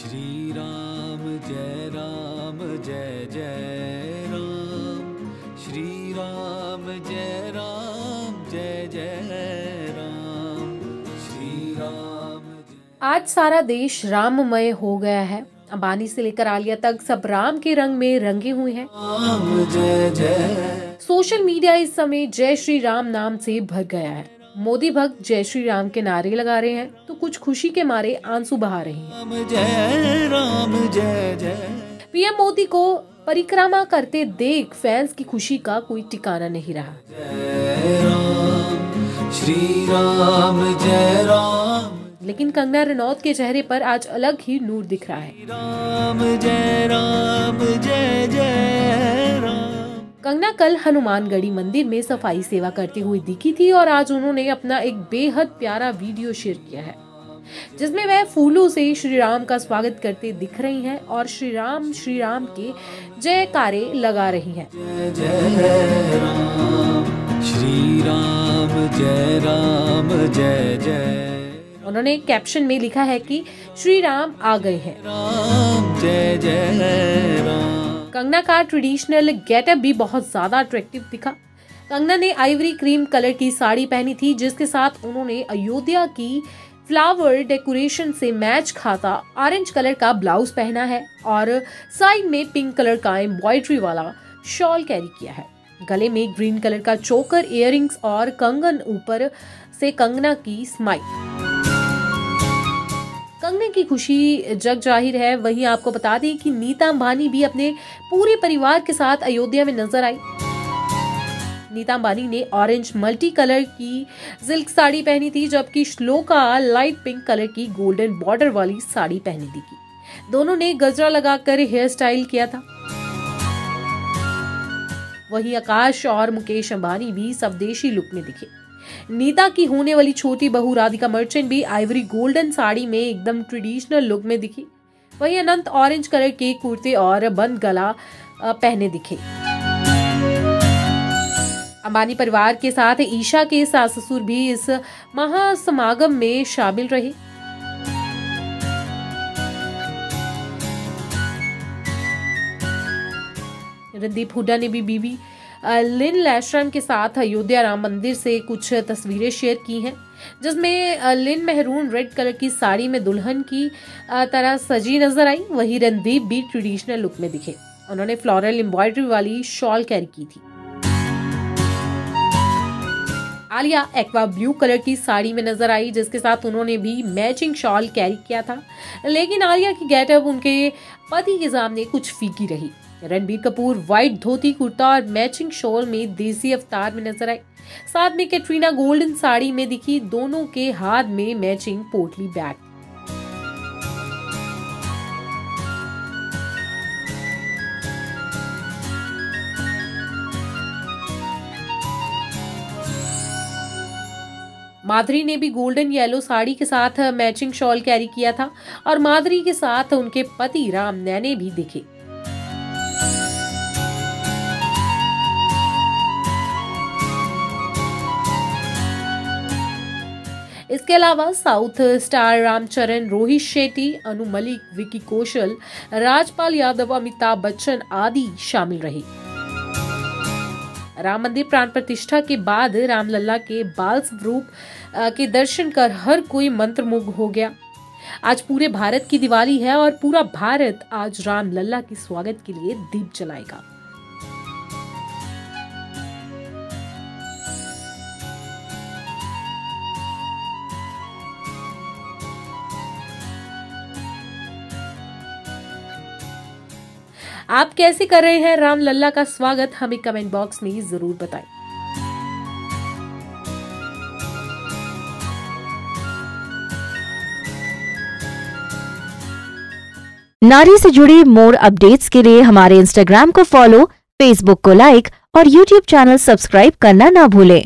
श्री राम जय राम जय जय राम। श्री राम जय राम जय जय राम। श्री राम आज सारा देश राममय हो गया है। अंबानी से लेकर आलिया तक सब राम के रंग में रंगे हुए हैं। सोशल मीडिया इस समय जय श्री राम नाम से भर गया है। मोदी भक्त जय श्री राम के नारे लगा रहे हैं। कुछ खुशी के मारे आँसू बहा रहे हैं। राम जय राम जय जय। पीएम मोदी को परिक्रमा करते देख फैंस की खुशी का कोई ठिकाना नहीं रहा। राम श्री राम जय राम। लेकिन कंगना रनौत के चेहरे पर आज अलग ही नूर दिख रहा है। राम जय राम जय जय राम। कंगना कल हनुमानगढ़ी मंदिर में सफ़ाई सेवा करते हुए दिखी थी और आज उन्होंने अपना एक बेहद प्यारा वीडियो शेयर किया है। जिसमें वह फूलों से श्री राम का स्वागत करते दिख रही हैं और श्री राम श्री राम के जयकारे लगा रही हैं। श्री राम जय राम जय जय उन्होंने कैप्शन में लिखा है कि श्री राम आ गए हैं। जय जय कंगना का ट्रेडिशनल गेटअप भी बहुत ज़्यादा अट्रैक्टिव दिखा। कंगना ने आइवरी क्रीम कलर की साड़ी पहनी थी, जिसके साथ उन्होंने अयोध्या की फ्लावर डेकोरेशन से मैच खाता ऑरेंज कलर का ब्लाउज पहना है और साइड में पिंक कलर का एम्ब्रॉयडरी वाला शॉल कैरी किया है। गले में ग्रीन कलर का चोकर इयररिंग्स और कंगन ऊपर से कंगना की स्माइल कंगने की खुशी जग ज़ाहिर है। वहीं आपको बता दें कि नीता अंबानी भी अपने पूरे परिवार के साथ अयोध्या में नज़र आई। नीता अंबानी ने ऑरेंज मल्टी कलर की सिल्क साड़ी पहनी थी, जबकि श्लोका लाइट पिंक कलर की गोल्डन बॉर्डर वाली साड़ी पहनी थी। दोनों ने गजरा लगाकर हेयर स्टाइल किया था। वहीं आकाश और मुकेश अंबानी भी स्वदेशी लुक में दिखे। नीता की होने वाली छोटी बहू राधिका मर्चेंट भी आइवरी गोल्डन साड़ी में एकदम ट्रेडिशनल लुक में दिखी। वहीं अनंत ऑरेंज कलर के कुर्ते और बंद गला पहने दिखे। अंबानी परिवार के साथ ईशा के सास ससुर भी इस महासमागम में शामिल रहे। रणदीप हुड्डा ने भी बीवी लिन लैशरन के साथ अयोध्या राम मंदिर से कुछ तस्वीरें शेयर की हैं, जिसमें लिन मेहरून रेड कलर की साड़ी में दुल्हन की तरह सजी नज़र आई, वहीं रणदीप भी ट्रेडिशनल लुक में दिखे। उन्होंने फ्लोरल एम्ब्रॉयडरी वाली शॉल कैरी की थी। आलिया एक्वा ब्लू कलर की साड़ी में नज़र आई, जिसके साथ उन्होंने भी मैचिंग शॉल कैरी किया था। लेकिन आलिया की गेटअप उनके पति के सामने कुछ फीकी रही। रणबीर कपूर व्हाइट धोती कुर्ता और मैचिंग शॉल में देसी अवतार में नज़र आए साथ में कैटरीना गोल्डन साड़ी में दिखी, दोनों के हाथ में मैचिंग पोटली बैग माधुरी ने भी गोल्डन येलो साड़ी के साथ मैचिंग शॉल कैरी किया था और माधुरी के साथ उनके पति राम नैने भी दिखे। इसके अलावा साउथ स्टार रामचरण, रोहित शेट्टी, अनु मलिक, विकी कौशल, राजपाल यादव, अमिताभ बच्चन आदि शामिल रहे। राम मंदिर प्राण प्रतिष्ठा के बाद रामलला के बाल स्वरूप के दर्शन कर हर कोई मंत्रमुग्ध हो गया। आज पूरे भारत की दिवाली है और पूरा भारत आज राम लल्ला के स्वागत के लिए दीप जलाएगा। आप कैसे कर रहे हैं? राम लल्ला का स्वागत। हमें कमेंट बॉक्स में ज़रूर बताएँ। नारी से जुड़ी मोर अपडेट्स के लिए हमारे इंस्टाग्राम को फॉलो फेसबुक को लाइक और यूट्यूब चैनल सब्सक्राइब करना ना भूलें।